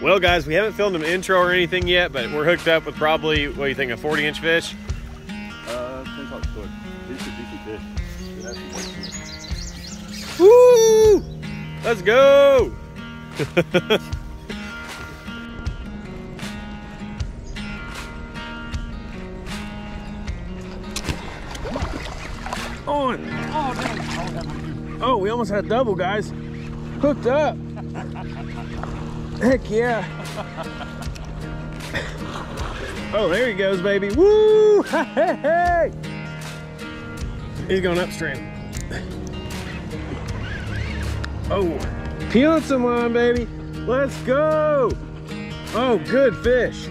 Well, guys, we haven't filmed an intro or anything yet, but we're hooked up with probably, what do you think, a 40 inch fish? Uh, depends how it's cooked. Decent, decent fish. It has some weight to it. Woo! Let's go! On! Oh, damn. oh, we almost had a double, guys. Hooked up. Heck yeah. Oh, there he goes, baby. Woo! Hey, hey! He's going upstream. Oh, peeling some line, baby. Let's go. Oh, good fish.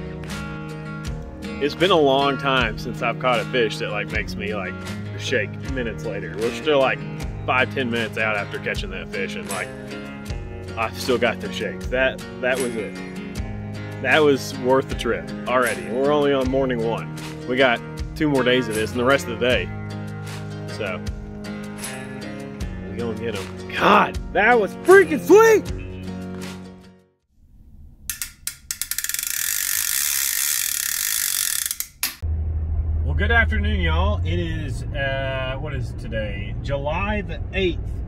It's been a long time since I've caught a fish that like makes me like shake minutes later. We're still like five, ten minutes out after catching that fish and like I've still got the shakes. That that was it. That was worth the trip already. We're only on morning one. We got two more days of this and the rest of the day. So we gonna get them. God, that was freaking sweet! Well, good afternoon, y'all. It is, uh, what is today? July the 8th,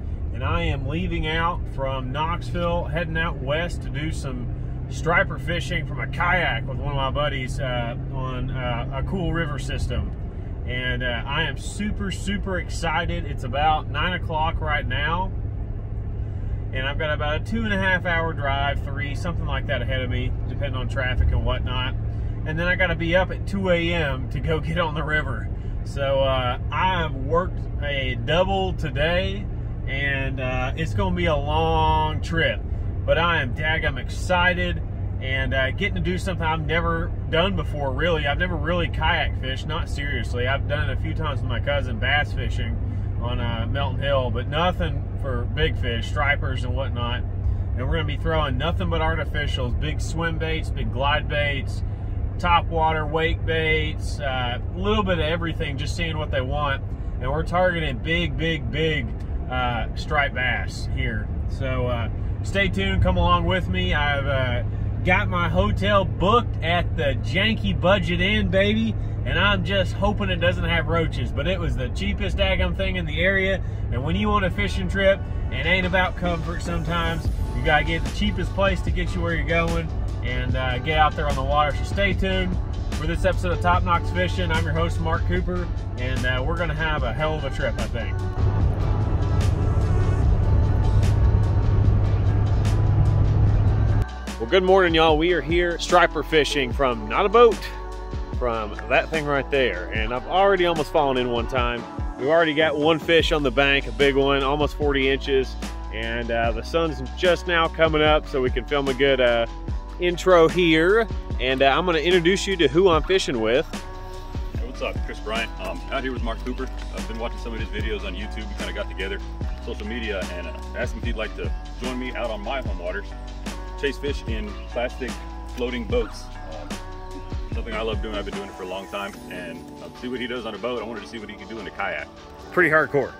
and I am leaving out from Knoxville, heading out west to do some striper fishing from a kayak with one of my buddies uh, on uh, a cool river system. And uh, I am super, super excited. It's about 9 o'clock right now, and I've got about a two and a half hour drive, three, something like that ahead of me, depending on traffic and whatnot and then I got to be up at 2 a.m. to go get on the river. So uh, I've worked a double today, and uh, it's going to be a long trip. But I am I'm excited and uh, getting to do something I've never done before. Really, I've never really kayak fished, not seriously. I've done it a few times with my cousin bass fishing on uh, Melton Hill, but nothing for big fish, stripers and whatnot. And we're going to be throwing nothing but artificials, big swim baits, big glide baits top water wake baits, a uh, little bit of everything, just seeing what they want. And we're targeting big, big, big uh, striped bass here. So uh, stay tuned, come along with me. I've uh, got my hotel booked at the Janky Budget Inn, baby. And I'm just hoping it doesn't have roaches, but it was the cheapest daggum thing in the area. And when you want a fishing trip, it ain't about comfort sometimes. You gotta get the cheapest place to get you where you're going and uh, get out there on the water. So stay tuned for this episode of Top Knox Fishing. I'm your host, Mark Cooper, and uh, we're to have a hell of a trip, I think. Good morning, y'all. We are here striper fishing from not a boat, from that thing right there. And I've already almost fallen in one time. We've already got one fish on the bank, a big one, almost 40 inches. And uh, the sun's just now coming up, so we can film a good uh, intro here, and uh, I'm going to introduce you to who I'm fishing with. Hey, what's up? Chris Bryant. Um, out here with Mark Cooper. I've been watching some of his videos on YouTube. We kind of got together, social media, and uh, asked him if he'd like to join me out on my home waters, chase fish in plastic floating boats. Um, something I love doing. I've been doing it for a long time, and uh, see what he does on a boat. I wanted to see what he can do in a kayak. Pretty hardcore.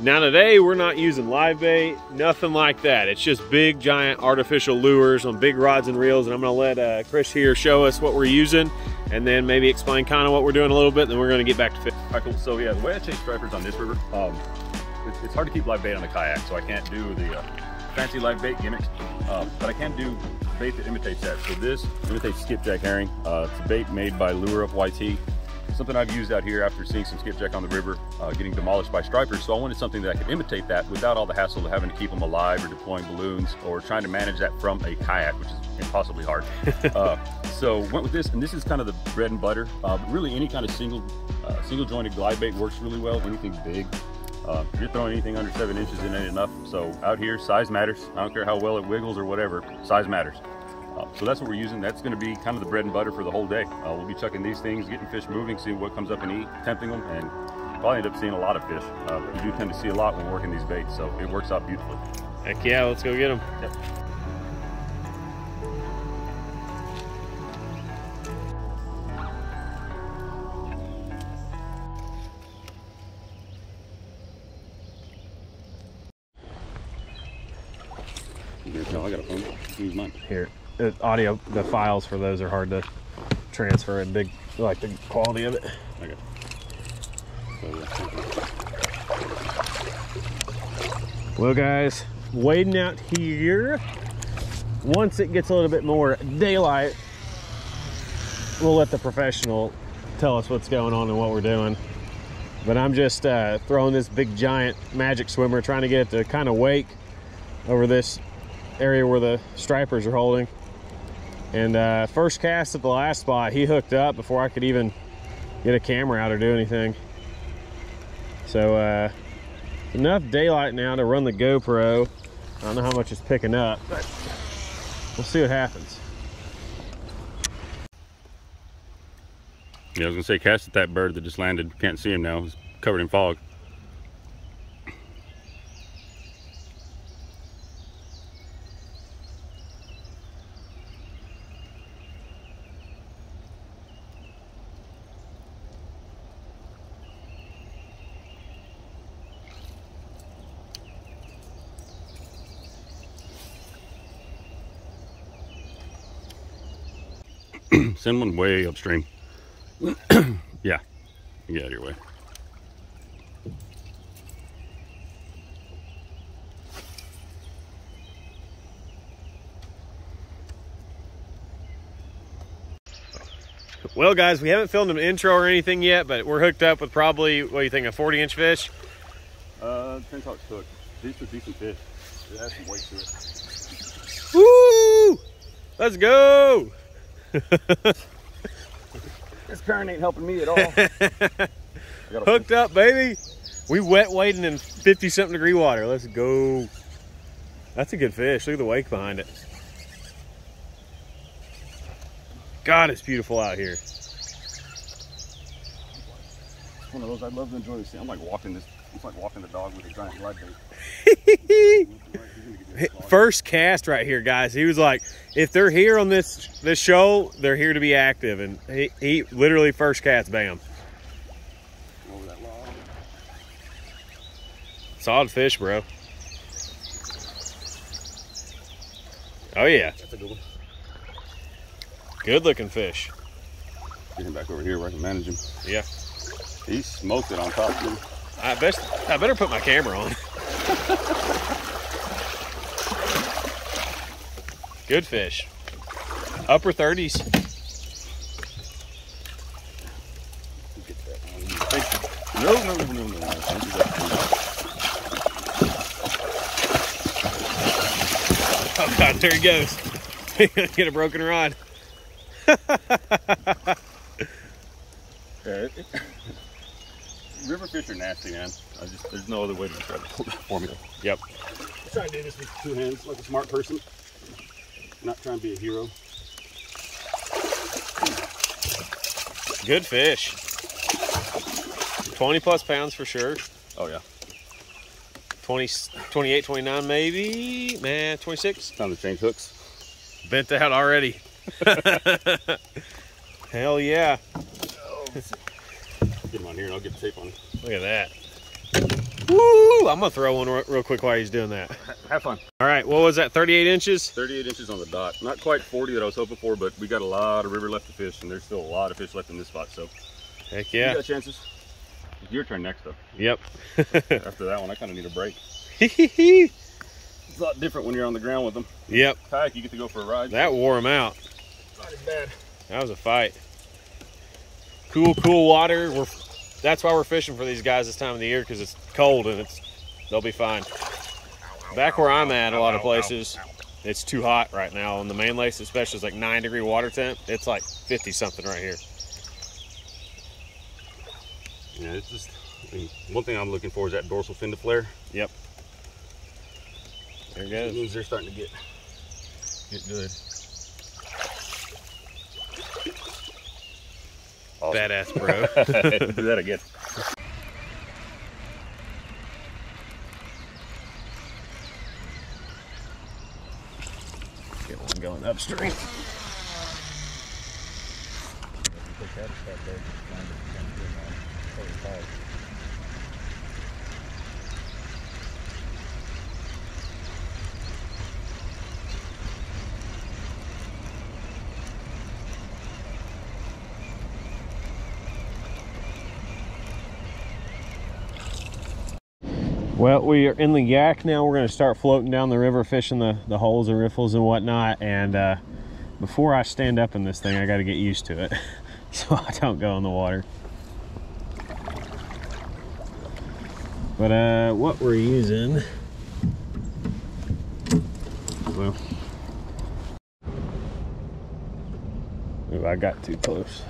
Now today we're not using live bait, nothing like that. It's just big giant artificial lures on big rods and reels and I'm gonna let uh, Chris here show us what we're using and then maybe explain kind of what we're doing a little bit and then we're gonna get back to fish. All right, cool. So yeah, the way I chase stripers on this river, um, it's, it's, hard to keep live bait on the kayak so I can't do the uh, fancy live bait gimmicks, uh, but I can do bait that imitates that. So this imitates skipjack herring. Uh, it's a bait made by Lure Up YT something I've used out here after seeing some skipjack on the river uh, getting demolished by stripers. So I wanted something that I could imitate that without all the hassle of having to keep them alive or deploying balloons or trying to manage that from a kayak, which is impossibly hard. uh, so went with this, and this is kind of the bread and butter. Uh, really, any kind of single uh, single jointed glide bait works really well. Anything big. Uh, if you're throwing anything under seven inches, it ain't enough. So out here, size matters. I don't care how well it wiggles or whatever, size matters. Uh, so that's what we're using. That's going to be kind of the bread and butter for the whole day. Uh, we'll be chucking these things, getting fish moving, seeing what comes up and eat, tempting them, and probably end up seeing a lot of fish. Uh, you do tend to see a lot when working these baits, so it works out beautifully. Heck yeah, let's go get them. Yep. The audio, the files for those are hard to transfer and big, like the quality of it. I got. So, yeah. Well, guys, wading out here. Once it gets a little bit more daylight, we'll let the professional tell us what's going on and what we're doing. But I'm just uh, throwing this big giant magic swimmer, trying to get it to kind of wake over this area where the stripers are holding. And uh, first cast at the last spot, he hooked up before I could even get a camera out or do anything. So uh, enough daylight now to run the GoPro. I don't know how much it's picking up, but we'll see what happens. Yeah, I was gonna say cast at that bird that just landed. Can't see him now. He's covered in fog. Send one way upstream. yeah. Get out of your way. Well, guys, we haven't filmed an intro or anything yet, but we're hooked up with probably, what do you think, a 40 inch fish? Uh, depends how it's cooked. These are decent fish. It has some weight to it. Woo! Let's go! This current ain't helping me at all. I got a Hooked up, baby. We wet wading in 50 something degree water. Let's go. That's a good fish. Look at the wake behind it. God, it's beautiful out here. one of those I'd love to enjoy this. I'm like walking this. It's like walking the dog with a giant glide bait. First cast right here, guys. He was like, if they're here on this this show, they're here to be active. And he, he literally first cast, bam. Over that log. Solid fish, bro. Oh yeah, That's a good one. good looking fish. Get him back over here where I can manage him. Yeah. He smoked it on top too. I best I better put my camera on. Good fish. Upper 30s. Get that one. Thank you. No, no, no, no, no. no. Thank you. Oh god, there he goes. Get a broken rod. Yeah, it, it, river fish are nasty, man. I just there's no other way to describe it for me. Yep. I'm trying to do this with two hands, like a smart person. Not trying to be a hero. Good fish. 20 plus pounds for sure. Oh yeah, 20, 28, 29 maybe. Man, 26. time to change hooks. Bent out already. Hell yeah. Get him on here, and I'll get the tape on. Look at that. Woo! I'm gonna throw one real quick while he's doing that. Have fun. All right, what was that? 38 inches? 38 inches on the dot. Not quite 40 that I was hoping for, but we got a lot of river left to fish, and there's still a lot of fish left in this spot. So Heck yeah. you yeah. got chances. It's your turn next, though. Yep. After that one, I kind of need a break. It's a lot different when you're on the ground with them. yep. Kayak, you get to go for a ride. That wore him out. not as bad. That was a fight. Cool, cool water. We're that's why we're fishing for these guys this time of the year because it's cold and it's they'll be fine. Back where I'm at, a lot of places, it's too hot right now. On the main lakes, especially, it's like nine degree water temp. It's like 50 something right here. Yeah, it's just I mean, one thing I'm looking for is that dorsal fin to flare. Yep. There it It goes. means they're starting to get get good. Awesome. Badass, bro. Do that again. Get one going upstream. Well, we are in the yak now. We're going to start floating down the river, fishing the, the holes and riffles and whatnot. And uh, before I stand up in this thing, I got to get used to it so I don't go in the water. But uh, what we're using, well, Ooh, I got too close.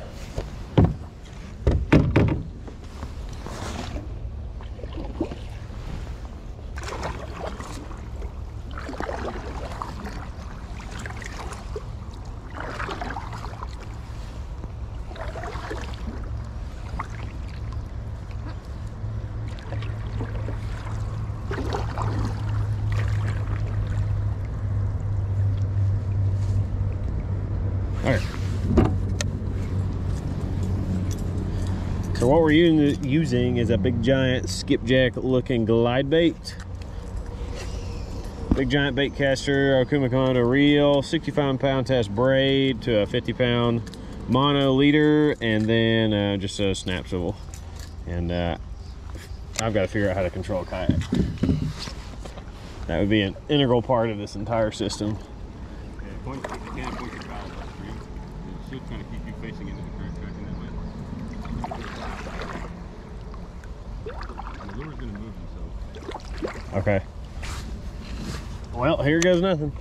All right. So what we're using is a big giant skipjack looking glide bait. Big giant bait caster, Okuma reel, 65 pound test braid to a 50 pound mono leader, and then uh, just a snap swivel. And uh, I've got to figure out how to control a kayak. That would be an integral part of this entire system. Yeah, point, you can't point your bow upstream. It should kind of keep you facing into the current tracking that way. And the lure's going to move himself. Okay. Well, here goes nothing.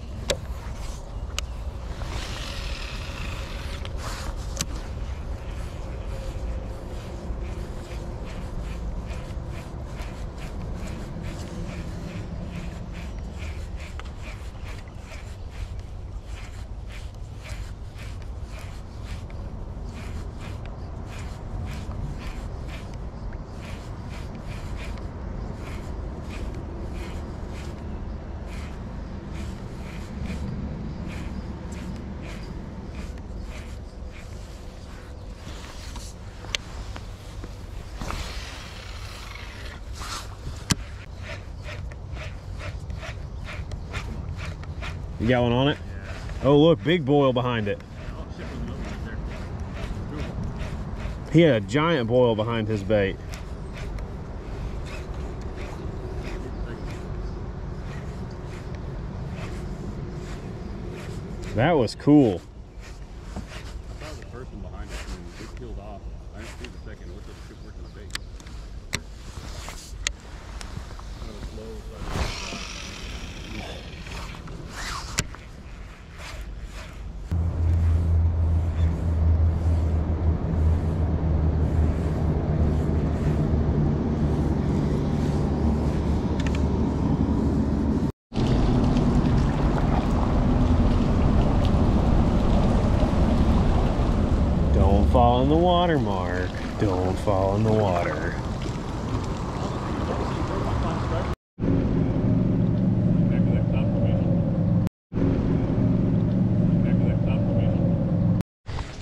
You got one on it? Oh, look, big boil behind it. He had a giant boil behind his bait. That was cool. I saw the first one behind us and it peeled off. I didn't see the second. It looked like it kept working the bait. Kind of a slow, like, Don't fall in the water, Mark. Don't fall in the water. Back to that top formation. Back to that top formation.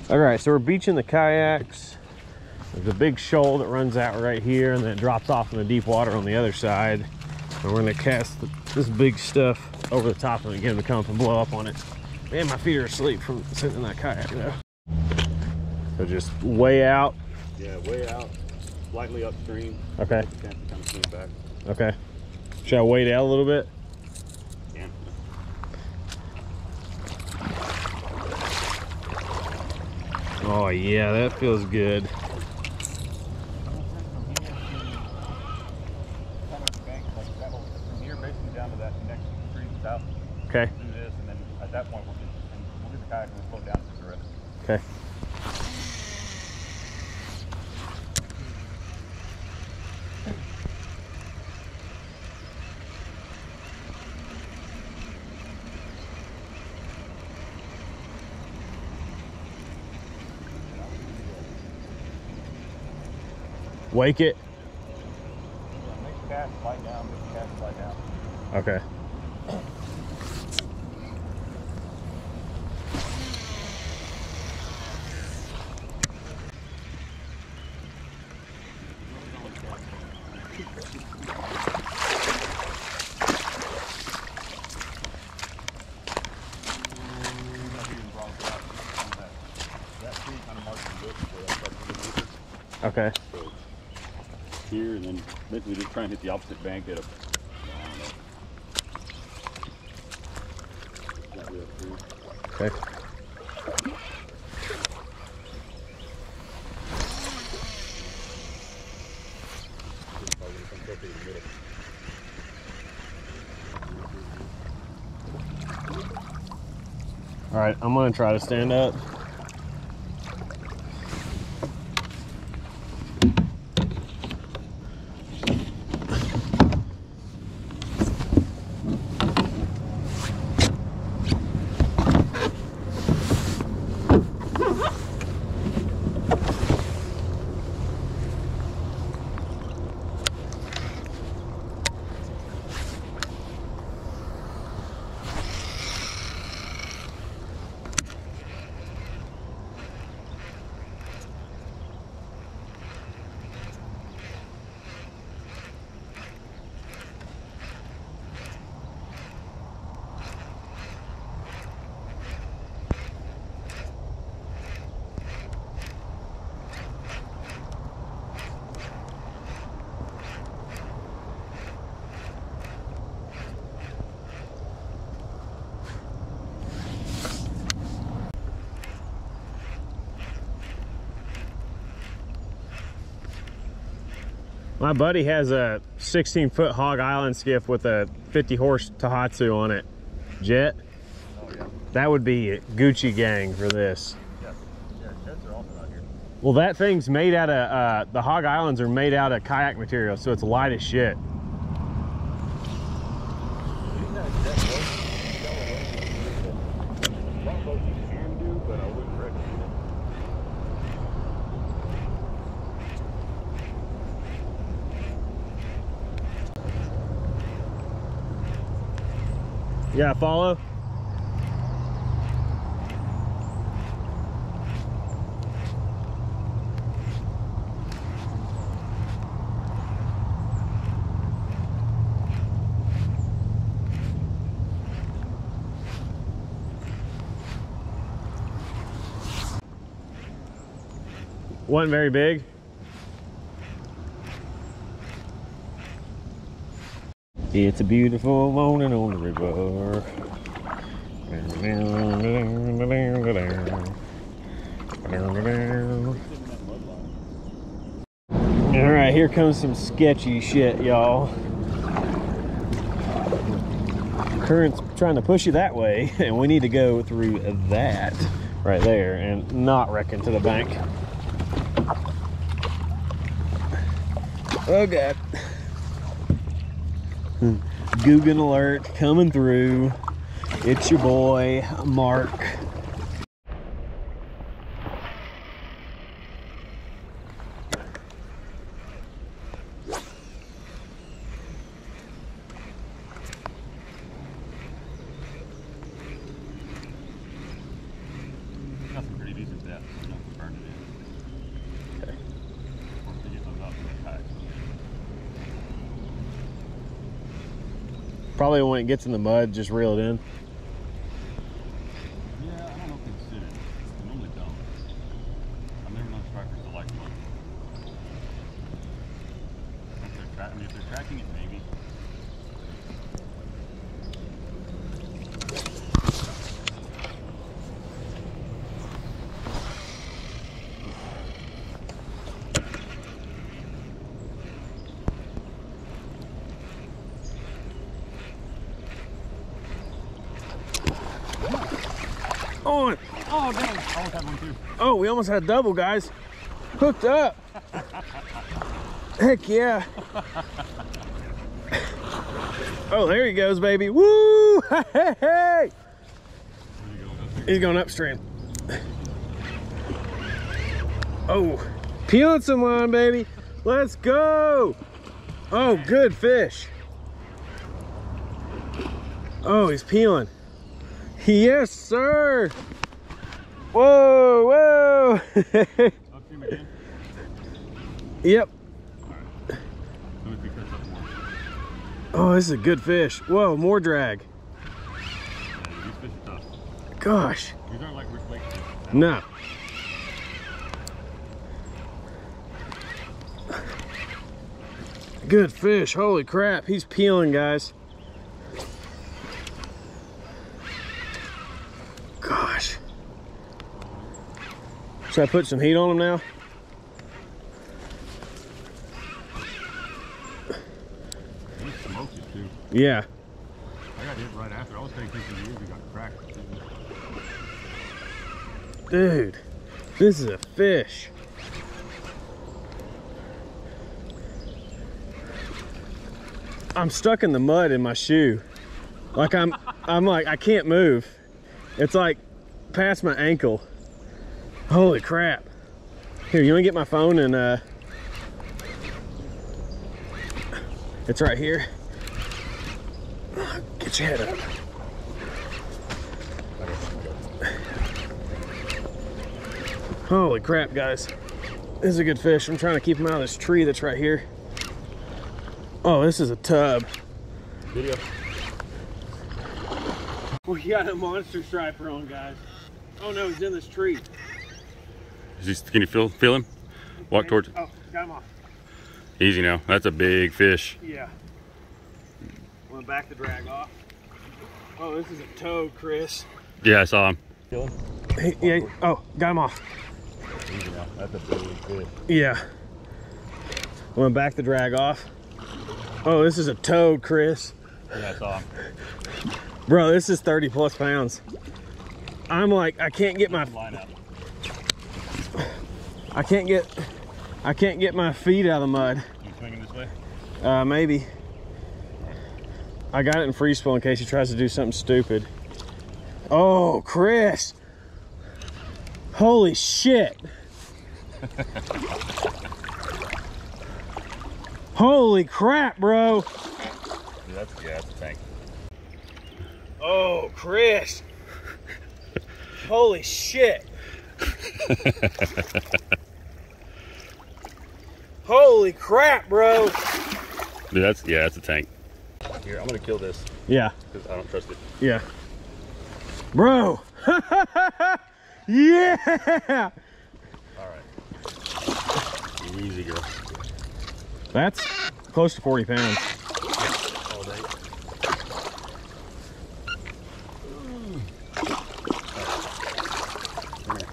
All right, so we're beaching the kayaks. There's a big shoal that runs out right here and then it drops off in the deep water on the other side. And we're gonna cast the, this big stuff over the top of it, get them to come up and blow up on it. Man, my feet are asleep from sitting in that kayak though. So just way out. Yeah, way out, slightly upstream. Okay, Chance to kind back. okay. Should I wait out a little bit? Yeah. Oh yeah, that feels good. From here, basically down to that next stream south. Okay, Do this, and then at that point, we'll get, and we'll get the kayak and we'll float down to the river. okay. Wake it. Make the cast slide down, make the cast slide down. Okay. That tree kind of marks the bush where that starts to get deeper. Okay. So here, and then basically just try and hit the opposite bank at a. Okay. All right, I'm gonna try to stand up. My buddy has a 16 foot Hog Island skiff with a 50 horse Tohatsu on it. Jet. Oh yeah. That would be Gucci gang for this. Yeah. Yeah. Well, that thing's made out of, uh, the Hog Islands are made out of kayak material, so it's light as shit. Using that jet boat, shallow water is beautiful. Rock boats you can do, but I wouldn't recommend it. Yeah, follow. Wasn't very big. It's a beautiful morning on the river. All right, here comes some sketchy shit, y'all. Current's trying to push you that way, and we need to go through that right there and not wreck into the bank. Oh, God. Googan alert coming through. It's your boy, Mark. Got some pretty decent depth. You know, burned it in. Okay. Once we get those up, we got kayak. When it gets in the mud, just reel it in. Yeah, I don't know if they sit it. They normally don't. I've never known stripers to like mud. If they're, tra- I mean, if they're tracking it, maybe. On. Oh, dang! I almost had one too. Oh, we almost had a double, guys. Hooked up. Heck yeah. Oh, there he goes, baby. Woo! Hey, hey, He's going upstream. Oh, peeling some line, baby. Let's go. Oh, good fish. Oh, he's peeling. Yes, sir. Whoa, whoa. Upstream again. yep. Let me pick this up more. Oh, this is a good fish. Whoa, more drag. Yeah, these fish are tough. Gosh. These aren't like No. good fish. Holy crap. He's peeling, guys. Gosh. Should I put some heat on them now? He smokes it too. Yeah. I got hit right after. I was taking pictures of you. We got cracked. Dude, this is a fish. I'm stuck in the mud in my shoe. Like I'm I'm like I can't move. It's like past my ankle. Holy crap. Here, you wanna get my phone and uh it's right here. Get your head up. Holy crap, guys. This is a good fish. I'm trying to keep him out of this tree that's right here. Oh, this is a tub. Video. We got a monster striper on, guys. Oh no, he's in this tree. Is he, can you feel feel him? Walk towards. Oh, got him off. Easy now. That's a big fish. Yeah. Want to back the drag off? Oh, this is a toad, Chris. Yeah, I saw him. Hey, yeah. Oh, got him off. Easy now. That's a big fish. Yeah. Want to back the drag off? Oh, this is a toad, Chris. Yeah, I saw him. Bro, this is 30 plus pounds. I'm like, I can't get my, Line up. I can't get, I can't get my feet out of the mud. You swinging this way? Uh, maybe. I got it in free spool in case he tries to do something stupid. Oh, Chris. Holy shit. Holy crap, bro. Yeah, that's yeah, that's a tank. Oh, Chris. Holy shit. Holy crap, bro. Dude, that's yeah, that's a tank. Here, I'm gonna kill this Yeah, because I don't trust it. yeah. Bro. yeah. All right. Easy, girl. That's close to 40 pounds. All day. Come here.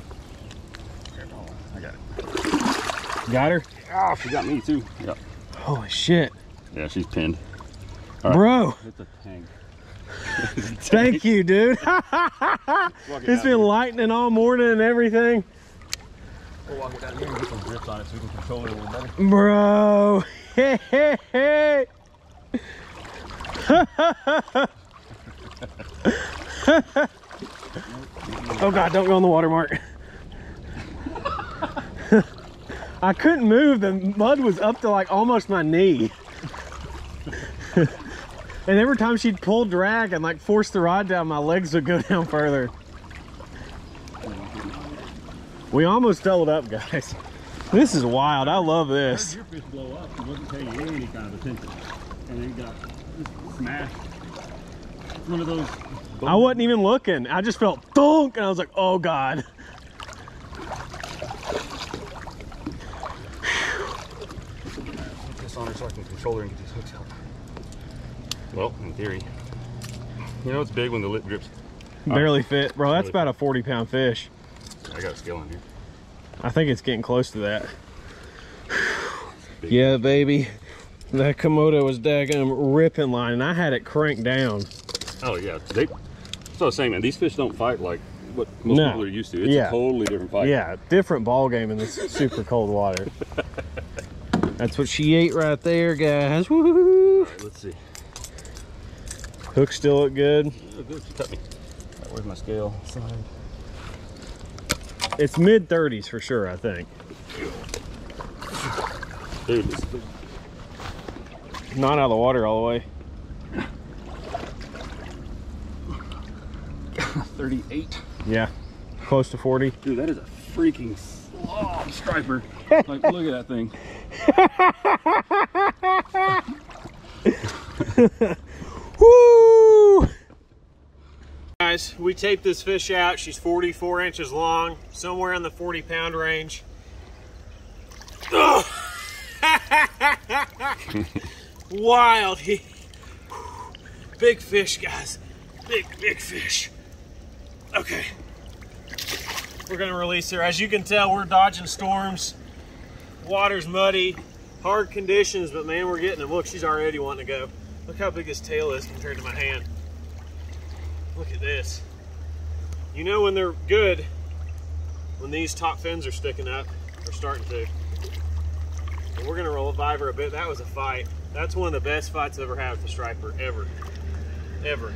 Here, hold on. I got it. Got her? Oh, she got me too. Yeah. Holy shit. Yeah, she's pinned. All right. Bro, It's a tank. thank you, dude. Walk it's been here. lightning all morning and everything. We'll walk it down here and get some grips on it so we can control it a little better. Bro. Hey, hey, hey. oh God, don't go on the watermark. I couldn't move. The mud was up to like almost my knee. and every time she'd pull drag and like force the rod down, my legs would go down further. We almost doubled up, guys. This is wild. I love this. Your fish blow up. He wasn't paying any kind of attention. And then got smashed. It's one of those. I wasn't even looking. I just felt thunk and I was like, oh God. Put this on her so I can control her and get these hooks out. Well, in theory. You know it's big when the lip grips. Barely fit. Bro, that's Really? about a 40 pound fish. I got a scale in here. I think it's getting close to that. Big. Yeah, baby. That Komodo was daggum ripping line and I had it cranked down. Oh yeah, they. So I was saying, man, these fish don't fight like what most No. people are used to. It's Yeah. a totally different fight. Yeah, different ball game in this super cold water. That's what she ate right there, guys. Woo! Let's see. Hook still look good. Oh, good. She cut me. Where's my scale? Side. It's mid 30s for sure, I think. Dude, Not out of the water all the way. 38. Yeah, close to 40. Dude, that is a freaking slob striper. like, look at that thing. Woo! Guys, we taped this fish out. She's 44 inches long, somewhere in the 40 pound range. Wild. He, big fish, guys. Big, big fish. Okay. We're gonna release her. As you can tell, we're dodging storms. Water's muddy, hard conditions, but man, we're getting them. Look, she's already wanting to go. Look how big this tail is compared to my hand. Look at this. You know when they're good, when these top fins are sticking up, they're starting to. We're gonna revive her a bit. That was a fight. That's one of the best fights I've ever had with a striper, ever. Ever.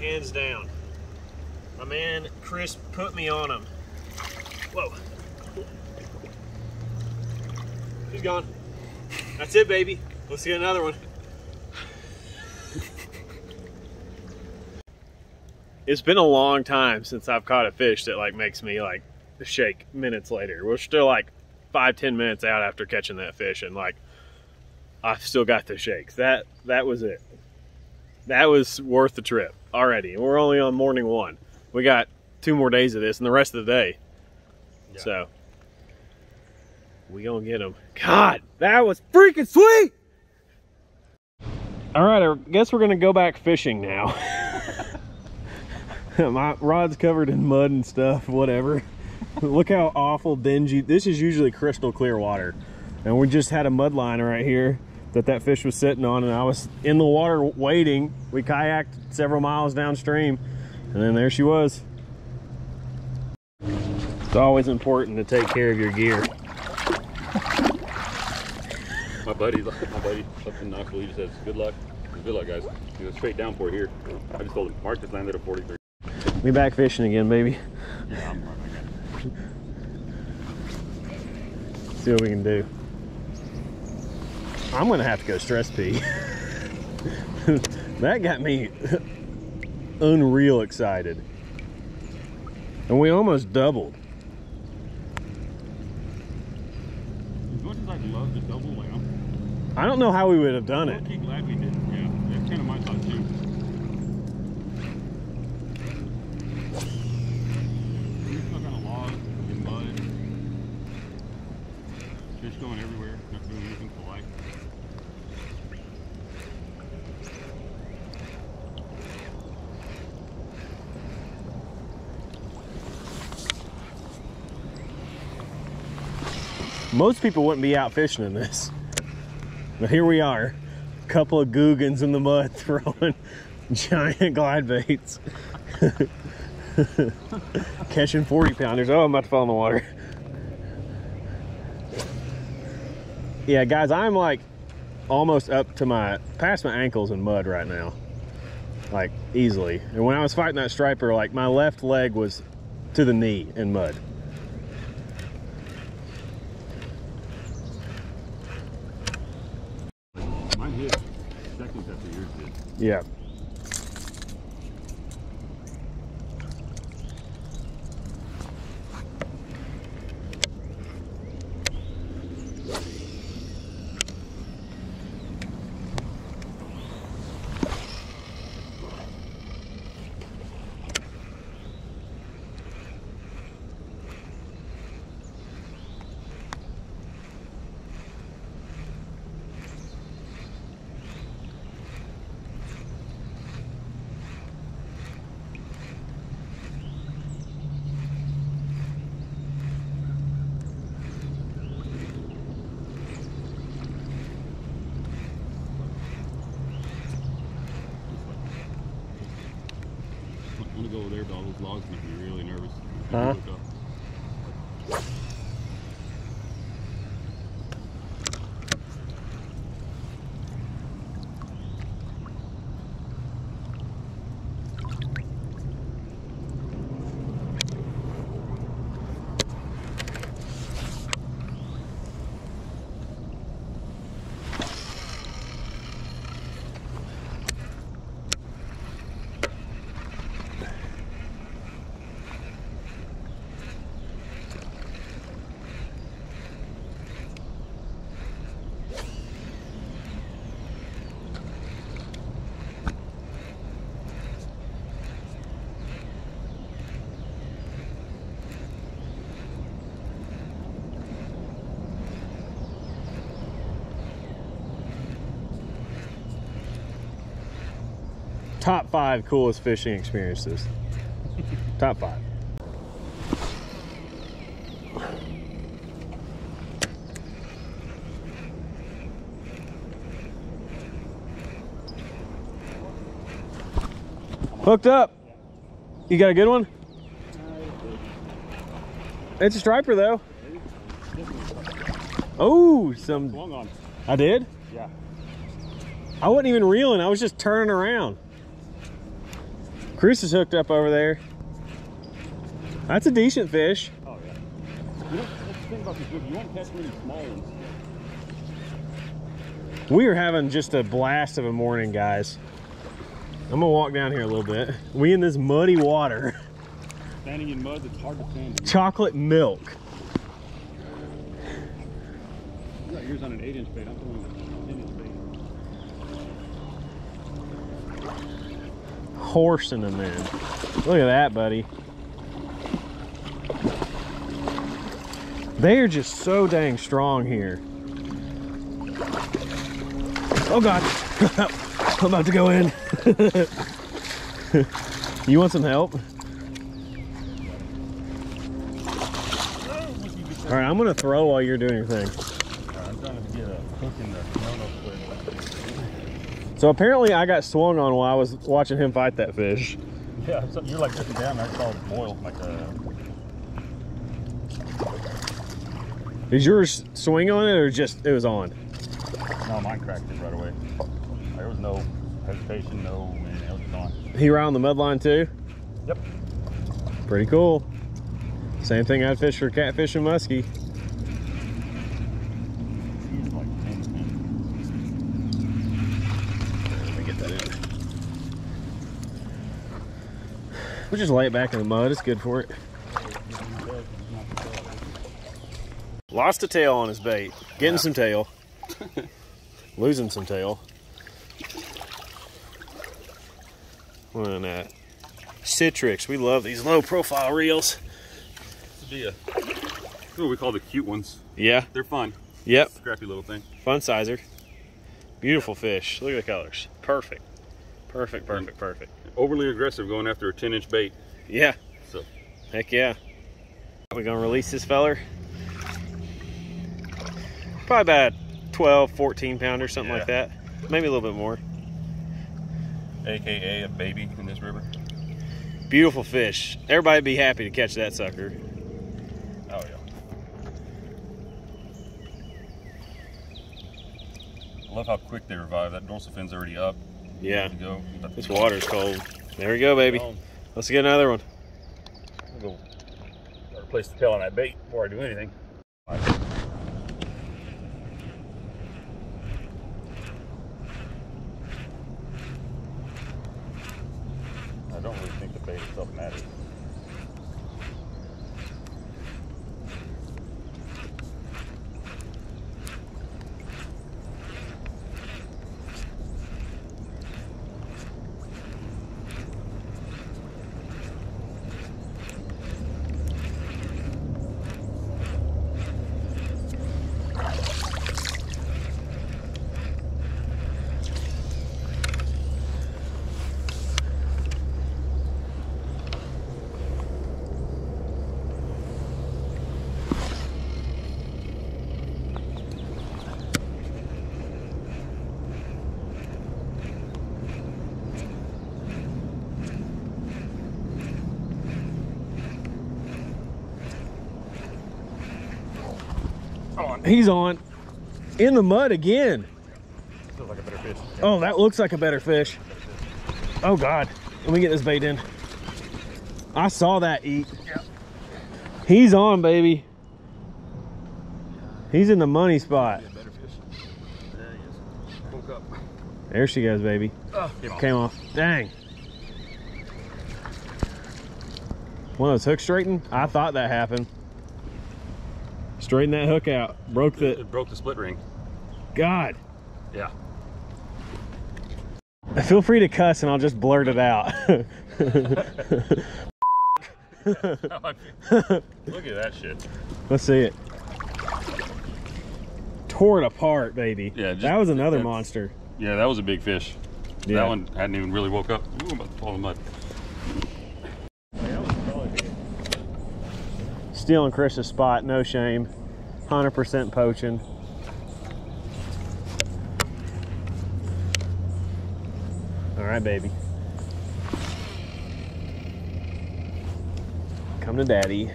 Hands down. My man Chris put me on him. Whoa. He's gone. That's it, baby. Let's get another one. It's been a long time since I've caught a fish that like makes me like shake minutes later. We're still like five, ten minutes out after catching that fish and like I've still got the shakes. That that was it. That was worth the trip already. We're only on morning one. We got two more days of this and the rest of the day. Yeah. So we gonna get them. God, that was freaking sweet. All right, I guess we're gonna go back fishing now. My rod's covered in mud and stuff, whatever. Look how awful dingy. This is usually crystal clear water. And we just had a mud line right here that that fish was sitting on and I was in the water waiting. We kayaked several miles downstream and then there she was. It's always important to take care of your gear. My buddy, my buddy up in Knoxville, he just says, good luck. Good luck, guys. He goes straight down for here. I just told him, Mark just landed at 43. We back fishing again, baby. Yeah, I'm right again. See what we can do. I'm gonna have to go stress pee. that got me unreal excited. And we almost doubled. As much as I'd love to double lamb, I don't know how we would have done it. I'm glad we didn't. Yeah, that's kind of my thought too. We're stuck on a log in mud. Fish going everywhere, not doing anything polite. Most people wouldn't be out fishing in this. But here we are. A couple of googans in the mud throwing giant glide baits. Catching 40 pounders. Oh, I'm about to fall in the water. Yeah, guys, I'm like almost up to my past my ankles in mud right now. Like easily. And when I was fighting that striper, like my left leg was to the knee in mud. Mine hit seconds after yours did. Yeah. Over there, all those logs make me really nervous. Huh? Top five coolest fishing experiences. top five. Hooked up. You got a good one? It's a striper though. Oh, some. I did? Yeah. I wasn't even reeling. I was just turning around. Chris is hooked up over there. That's a decent fish. Oh yeah. You know, that's the thing about this. You won't catch many small ones. We are having just a blast of a morning, guys. I'm gonna walk down here a little bit. We in this muddy water. Standing in mud, it's hard to stand. in. Chocolate milk. You got yours on an eight inch bait. I'm throwing a ten inch bait. Horsing them in. Look at that, buddy. They are just so dang strong here. Oh God, I'm about to go in. you want some help? All right, I'm gonna throw while you're doing your thing. I'm trying to get a hook in the So apparently I got swung on while I was watching him fight that fish. Yeah, so you're like drifting down. I saw it boil like uh, a. Did yours swing on it or just it was on? No, mine cracked it right away. There was no hesitation, no anything. It was gone. He around the mud line too? Yep. Pretty cool. Same thing I'd fish for catfish and muskie. He's like 10 Let me get that in. We'll just lay it back in the mud. It's good for it. Lost a tail on his bait. Getting some tail. Losing some tail. On that. Citrix. We love these low profile reels. This would be a. What we call the cute ones. Yeah. They're fun. Yep. Scrappy little thing. Fun sizer. Beautiful fish. Look at the colors. Perfect. Perfect, perfect, perfect. Overly aggressive going after a 10 inch bait. Yeah. So Heck yeah. We're gonna release this feller. Probably about 12, 14 pounder, something like that. Maybe a little bit more. AKA a baby in this river. Beautiful fish. Everybody be happy to catch that sucker. Oh yeah. I love how quick they revive. That dorsal fin's already up. Yeah. Ready to go. This water's cold. There we go, baby. Let's get another one. I'll go replace the tail on that bait before I do anything. He's on. In the mud again. Feels like a better fish. Oh, that looks like a better fish. Oh God. Let me get this bait in. I saw that eat. Yep. He's on, baby. He's in the money spot. There he is. Woke up. There she goes, baby. Oh, came off. Came off. Dang. One of those hooks straightened? I thought that happened. Straighten that hook out. Broke the. It broke the split ring. God. Yeah. Feel free to cuss and I'll just blurt it out. Look at that shit. Let's see it. Tore it apart, baby. Yeah, just- that was another monster. Yeah, that was a big fish. Yeah. That one hadn't even really woke up. Ooh, I'm about to fall in the mud. Stealing Chris's spot, no shame. 100% poaching. All right, baby. Come to daddy.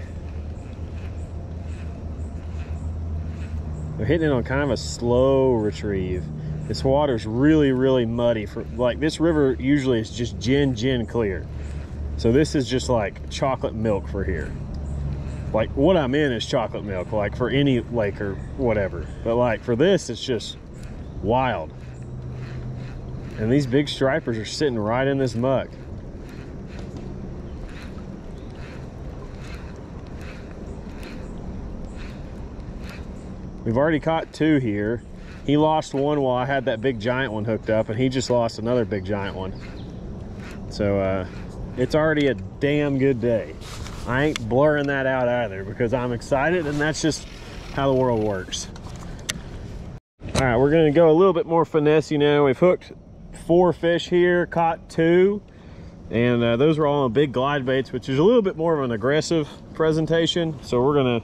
They're hitting it on kind of a slow retrieve. This water's really, really muddy. For like this river usually is just gin, gin clear. So this is just like chocolate milk for here like what I'm in is chocolate milk, like for any lake or whatever. But like for this, it's just wild. And these big stripers are sitting right in this muck. We've already caught two here. He lost one while I had that big giant one hooked up, and he just lost another big giant one. So uh, it's already a damn good day. I ain't blurring that out either because I'm excited and that's just how the world works. All right, we're gonna go a little bit more finesse, you know. We've hooked four fish here, caught two, and uh, those were all on big glide baits, which is a little bit more of an aggressive presentation. So we're gonna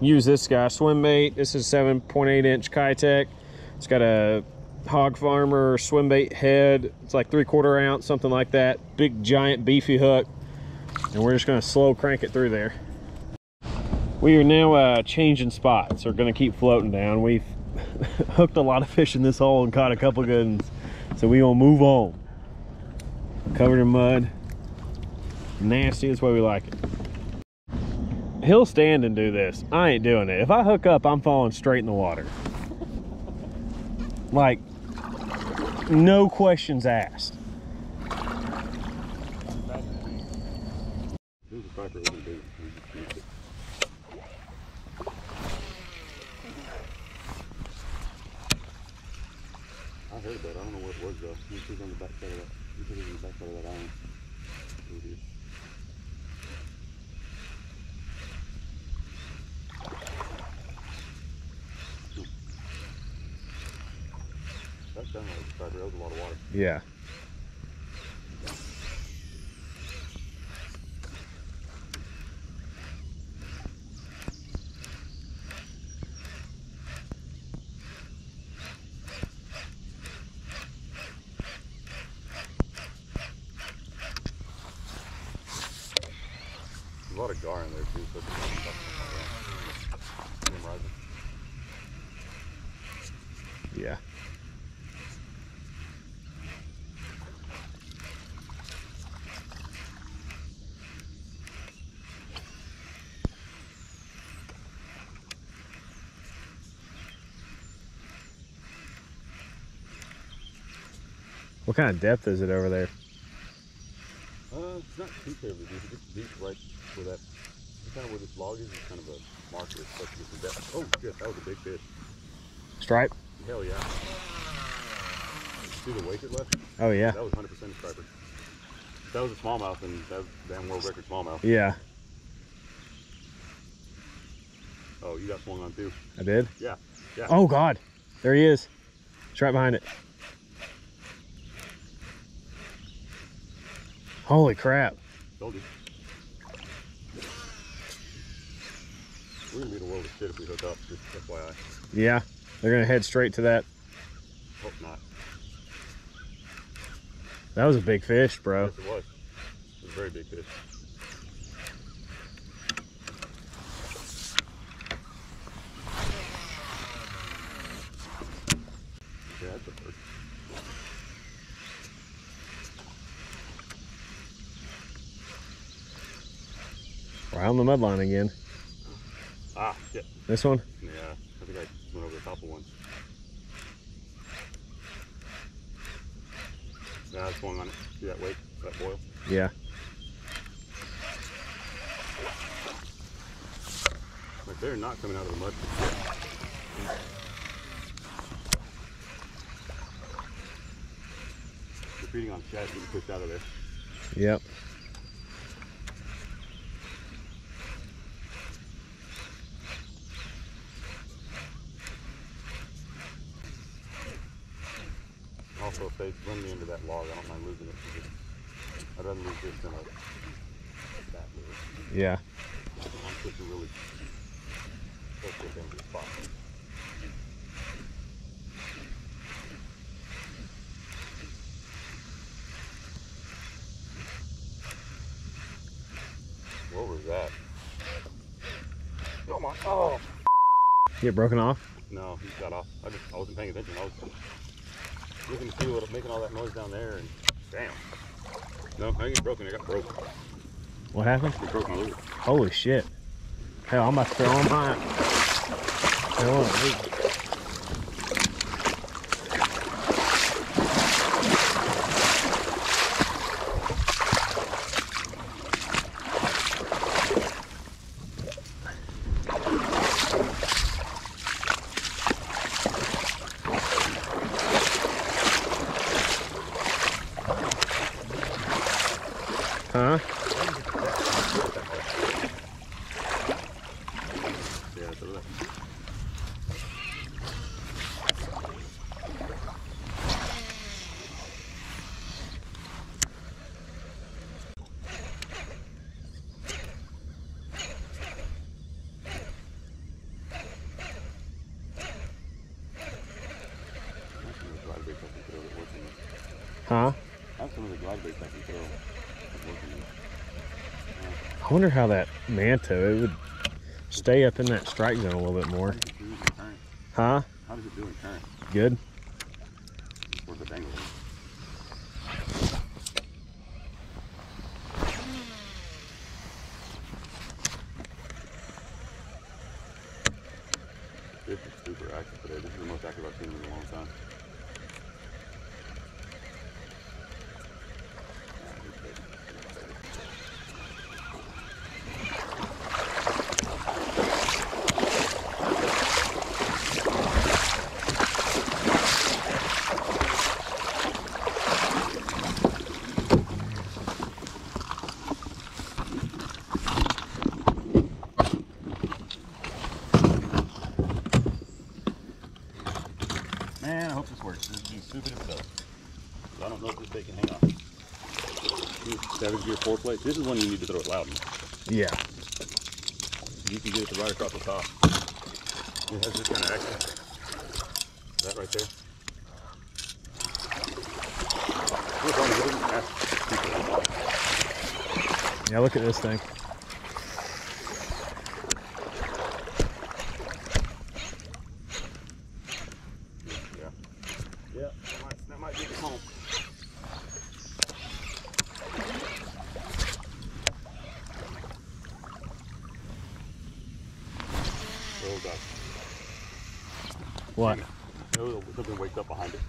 use this guy, swim bait. This is 7.8 inch Keitech. It's got a hog farmer swim bait head. It's like three quarter ounce, something like that. Big giant beefy hook and we're just going to slow crank it through there. We are now uh, changing spots. We're going to keep floating down. We've hooked a lot of fish in this hole and caught a couple good ones. So we gonna move on. Covered in mud. Nasty the way we like it. He'll stand and do this. I ain't doing it. If I hook up, I'm falling straight in the water. Like, no questions asked. A striper over there. I heard that. I don't know what it was though. Think on the back side of that. Think on the back side of that island. Here. Hmm. That a lot of water. Yeah. There's a lot of gar in there too, so it's See him rising? Yeah. What kind of depth is it over there? Uh, it's not too terribly deep. It's just deep right where that, kind of where this log is. It's kind of a marker. It's supposed to depth. Oh shit, that was a big fish. Stripe? Hell yeah. See the weight it left? Oh yeah. That was 100% a striper. That was a smallmouth, and that was damn world record smallmouth. Yeah, Oh, you got swung on too. I did. Yeah, yeah. Oh God, there he is. It's right behind it. Holy crap. Told you. We're gonna be in a world of shit if we hook up. Just FYI. Yeah, they're gonna head straight to that. Hope not. That was a big fish, bro. Yes, it was. It was a very big fish. Yeah, that's a bird. Right on the mud line again. Ah, shit. This one? Yeah, I think I went over the top of one. Yeah, that's one on it. See that weight, that boil? Yeah. Like they're not coming out of the mud. They're feeding on shad getting pushed out of there. Yep. Oh, Also, if they run me into that log, I don't mind losing it. 'cause it's- I'd rather this than a. Yeah. Fishing really close to a spot. What was that? Oh my! Oh Get broken off? no, he got off. I just I wasn't paying attention. I was looking to see what making all that noise down there, and damn. No, I ain't broken. I got broke. What happened? It broke my lure. Holy shit. Hell, I'm about to throw on mine. Hell, wait. Huh? Yeah, throw that. Huh? That's some of the glide baits I can throw. that's working. I wonder how that manto, it would stay up in that strike zone a little bit more. does it do in current? Huh? How does it do in current? Good? Where's the dangle? This is super active today. This is the most active I've seen in a long time. Man, I hope this works. This is stupid if it does. I don't know if this bait can hang on. Savage Gear four plate. This is one you need to throw it loud. Yeah. You can get it right across the top. It has this kind of action. That right there. Look, on, it doesn't have- Yeah, look at this thing. Yeah. Yeah, that might, that might home. Oh god. What? No, something wakes up behind it.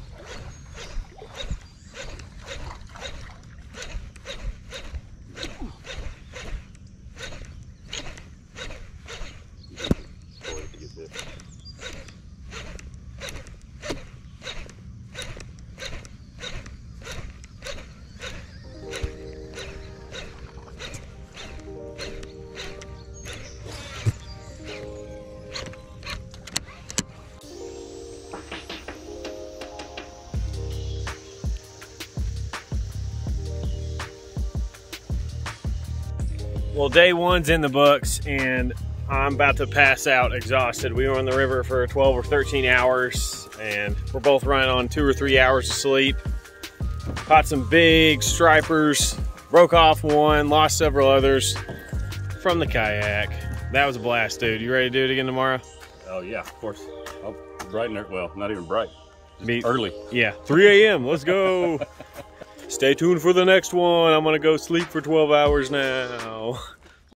Well, day one's in the books, and I'm about to pass out exhausted. We were on the river for 12 or 13 hours, and we're both running on two or three hours of sleep. Caught some big stripers, broke off one, lost several others from the kayak. That was a blast, dude. You ready to do it again tomorrow? Oh yeah, of course. Oh, bright and ear- well, not even bright. Be, Early. yeah, 3 a.m. Let's go. Stay tuned for the next one. I'm gonna go sleep for 12 hours now.